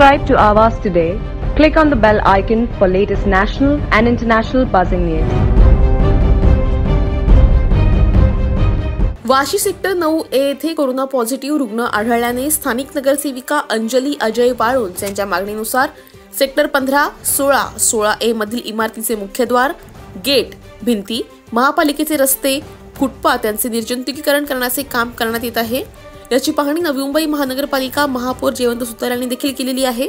Subscribe to Avas today. Click on the bell icon for latest national and international buzzing news. Vashi sector नऊ A येथे corona positive रुग्ण आढळल्याने स्थानिक नगरसेविका अंजली अजय वाळुंज यांच्या मागणीनुसार सेक्टर पंधरा सोळा सोळा ए मधील इमारतीचे मुख्यद्वार गेट भिंती महापालिकेचे रस्ते फुटपाथ यांचे निर्जंतुकीकरण करण्याचे काम करण्यात येत आहे याची पाहणी नवी मुंबई महानगरपालिका महापौर जयवंत सुतार यांनी देखील केलेली आहे.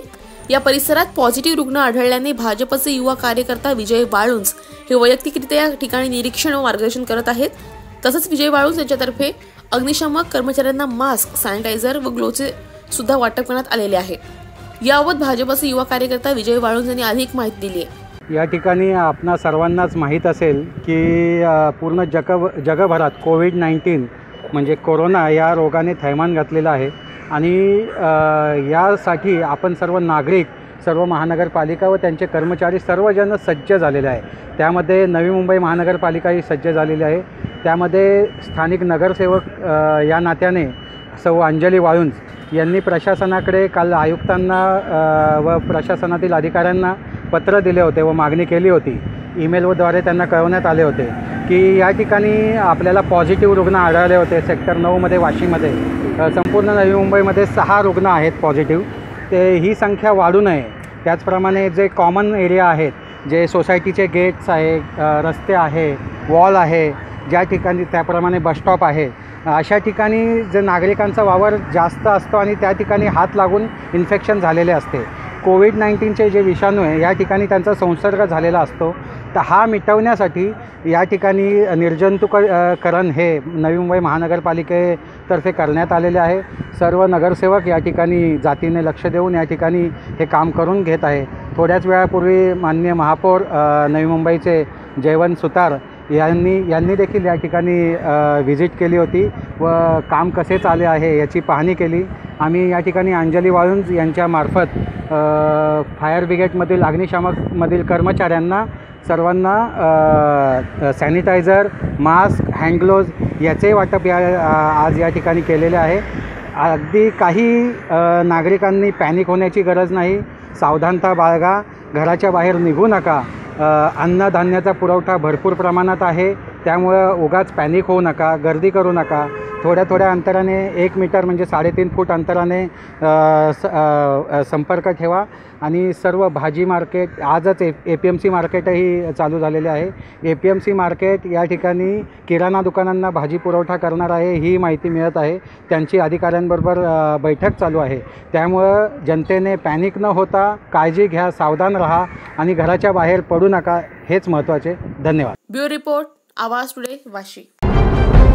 या परिसरात पॉझिटिव्ह रुग्ण आढळल्याने भाजपचे युवा कार्यकर्ता विजय वाळुंज हे वैयक्तिकरित्या या ठिकाणी निरीक्षण व मार्गदर्शन करत आहेत. तसंच विजय वाळुंज यांच्यातर्फे अग्निशामक कर्मचाऱ्यांना मास्क सॅनिटायझर व ग्लोचे सुद्धा वाटप करण्यात आलेले आहे. याबाबत भाजपचे युवा कार्यकर्ता विजय वाळुंज यांनी अधिक माहिती दिली आहे. या ठिकाणी आपणा सर्वांनाच माहीत असेल की पूर्ण जग जगभरात कोविड नाईन्टीन म्हणजे कोरोना या रोगाने थैमान घातलेलं आहे. आणि यासाठी आपण सर्व नागरिक सर्व महानगरपालिका व त्यांचे कर्मचारी सर्वजण सज्ज झालेले आहे. त्यामध्ये नवी मुंबई महानगरपालिका ही सज्ज झालेली आहे. त्यामध्ये स्थानिक नगरसेवक या नात्याने सौ अंजली वाळुंज यांनी प्रशासनाकडे काल आयुक्तांना व प्रशासनातील अधिकाऱ्यांना पत्र दिले होते व मागणी केली होती. ईमेलद्वारे त्यांना कळवण्यात आले होते. की या ठिकाणी आपल्याला पॉझिटिव्ह रुग्ण आढळले होते. सेक्टर नऊमध्ये वाशीमध्ये संपूर्ण नवी मुंबईमध्ये सहा रुग्ण आहेत पॉझिटिव्ह ते ही संख्या वाढू नये. त्याचप्रमाणे जे कॉमन एरिया आहेत जे सोसायटीचे गेट्स आहे रस्ते आहे वॉल आहे ज्या ठिकाणी त्याप्रमाणे बसस्टॉप आहे. अशा ठिकाणी जे नागरिकांचा वावर जास्त असतो आणि त्या ठिकाणी हात लागून इन्फेक्शन झालेले असते. कोविड नाईन्टीनचे जे विषाणू आहे या ठिकाणी त्यांचा संसर्ग झालेला असतो. तर हा मिटवण्यासाठी या ठिकाणी निर्जंतुक करण हे नवी मुंबई महानगरपालिकेतर्फे करण्यात आलेले आहे. सर्व नगरसेवक या ठिकाणी जातीने लक्ष देऊन या ठिकाणी हे काम करून घेत आहे. थोड्याच वेळापूर्वी माननीय महापौर नवी मुंबईचे जयवंत सुतार यांनी यांनी देखील या ठिकाणी व्हिजिट केली होती व काम कसे चाले आहे याची पाहणी केली. आम्ही या ठिकाणी अंजली वाळुंज यांच्यामार्फत फायर ब्रिगेडमधील अग्निशामकमधील कर्मचाऱ्यांना सर्वांना सॅनिटायझर मास्क हँडग्लोव्ज याचे वाटप या आज या ठिकाणी केलेले आहे. अगदी काही नागरिकांनी पॅनिक होण्याची गरज नाही. सावधानता बाळगा. घराच्या बाहेर निघू नका. अन्नधान्याचा पुरवठा भरपूर प्रमाणात आहे. त्यामुळं उगाच पॅनिक होऊ नका. गर्दी करू नका. थोड्या थोड्या अंतराने एक मीटर म्हणजे साडेतीन फूट अंतराने स- संपर्क ठेवा. आणि सर्व भाजी मार्केट आजच A A P M C मार्केटही चालू झालेले आहे. A P M C market या ठिकाणी किराणा दुकानांना भाजी पुरवठा करणार आहे ही माहिती मिळत आहे. त्यांची अधिकाऱ्यांबरोबर बैठक चालू आहे. त्यामुळं जनतेने पॅनिक न होता काळजी घ्या सावधान राहा आणि घराच्या बाहेर पडू नका. हेच महत्त्वाचे धन्यवाद. Bureau report Awaaz today Vashi.